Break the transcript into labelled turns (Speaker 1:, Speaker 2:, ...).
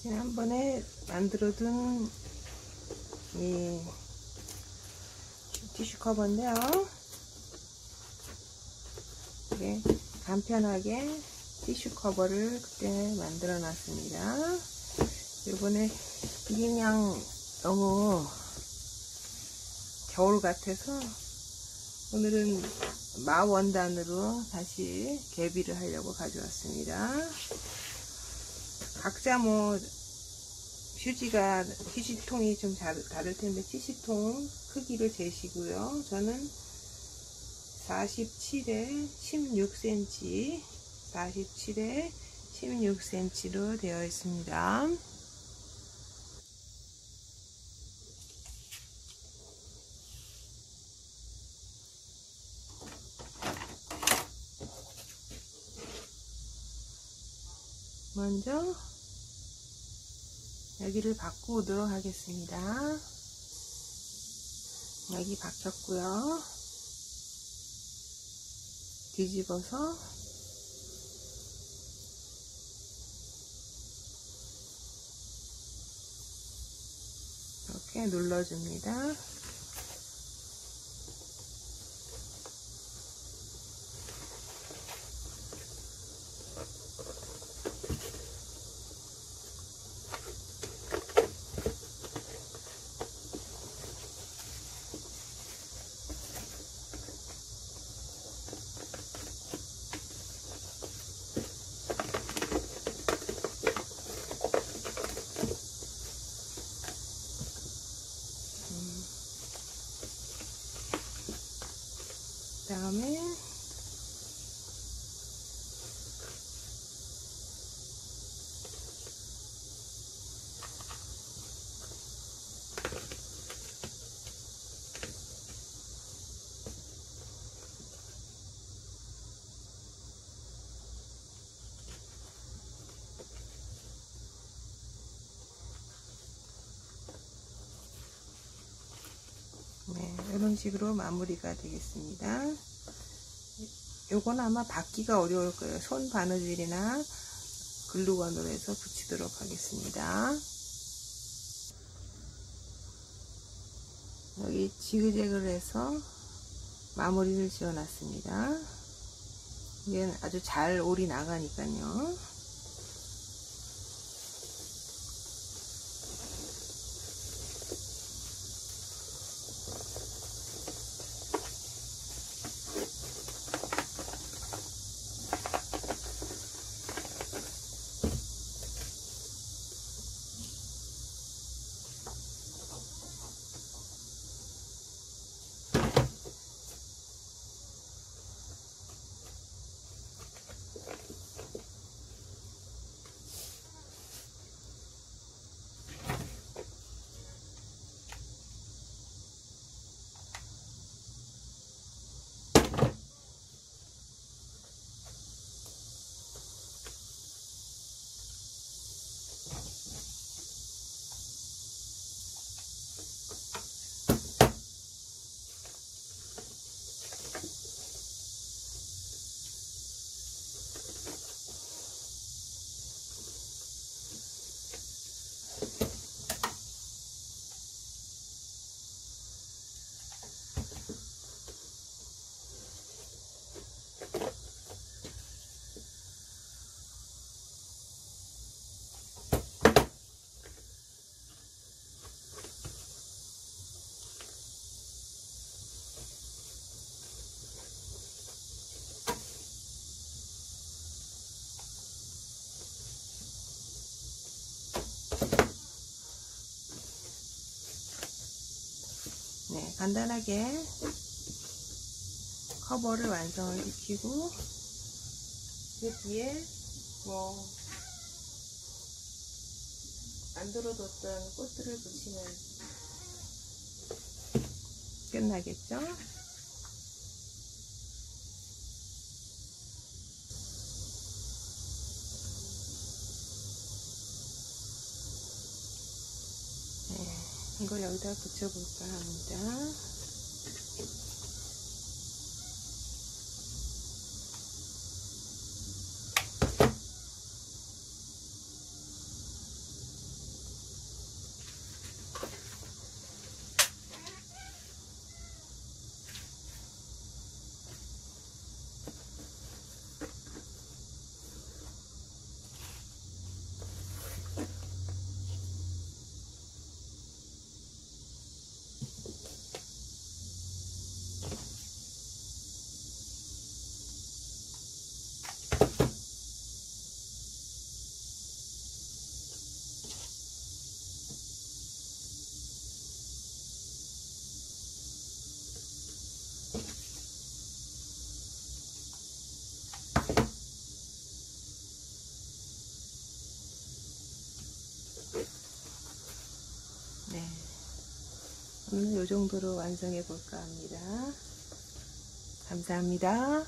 Speaker 1: 지난번에 만들어둔 이 티슈 커버인데요. 이게 간편하게 티슈 커버를 그때 만들어 놨습니다. 이번에 이게 그냥 너무 겨울 같아서 오늘은 마원단으로 다시 개비를 하려고 가져왔습니다. 각자 뭐 휴지가 휴지통이 좀 다를 텐데 70통 크기를 재시고요. 저는 47에 16cm 47에 16cm로 되어 있습니다. 먼저 여기를 바꾸도록 하겠습니다. 여기 박혔고요. 뒤집어서 이렇게 눌러줍니다. 다음에 네, 이런 식으로 마무리가 되겠습니다. 요건 아마 받기가 어려울 거예요. 손 바느질이나 글루건으로 해서 붙이도록 하겠습니다. 여기 지그재그를 해서 마무리를 지어 놨습니다. 이게 아주 잘 올이 나가니까요. 간단하게 커버를 완성을 시키고 그 뒤에 뭐 만들어뒀던 꽃들을 붙이면 끝나겠죠? 이걸 여기다 붙여볼까 합니다. 오늘 이 정도로 완성해 볼까 합니다. 감사합니다.